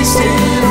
wasted.